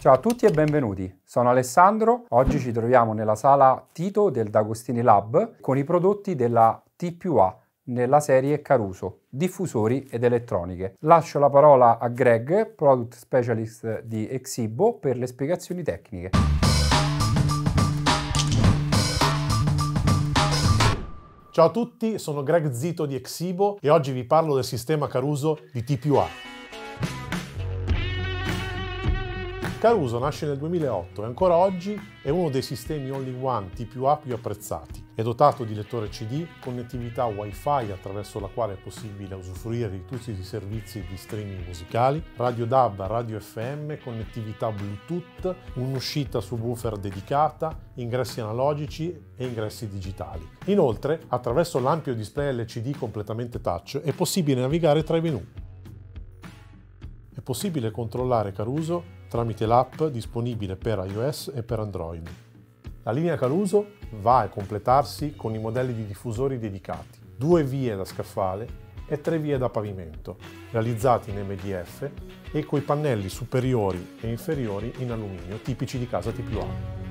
Ciao a tutti e benvenuti, sono Alessandro, oggi ci troviamo nella sala Tito del D'Agostini Lab con i prodotti della T più A nella serie Caruso, diffusori ed elettroniche. Lascio la parola a Greg, Product Specialist di Exibo, per le spiegazioni tecniche. Ciao a tutti, sono Greg Zito di Exibo e oggi vi parlo del sistema Caruso di T Caruso nasce nel 2008 e ancora oggi è uno dei sistemi all-in-one T più apprezzati. È dotato di lettore CD, connettività Wi-Fi attraverso la quale è possibile usufruire di tutti i servizi di streaming musicali, radio DAB, radio FM, connettività Bluetooth, un'uscita subwoofer dedicata, ingressi analogici e ingressi digitali. Inoltre, attraverso l'ampio display LCD completamente touch, è possibile navigare tra i menu. Possibile controllare Caruso tramite l'app disponibile per iOS e per Android. La linea Caruso va a completarsi con i modelli di diffusori dedicati, due vie da scaffale e tre vie da pavimento, realizzati in MDF e coi pannelli superiori e inferiori in alluminio tipici di casa TPA.